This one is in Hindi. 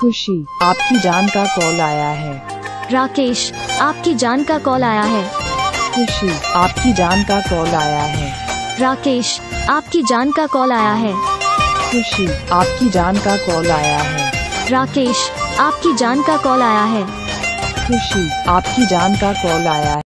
खुशी। आपकी जान का कॉल आया है। राकेश आपकी जान का कॉल आया है। खुशी आपकी जान का कॉल आया है। राकेश आपकी जान का कॉल आया है। खुशी आपकी जान का कॉल आया है। राकेश आपकी जान का कॉल आया है। खुशी आपकी जान का कॉल आया है।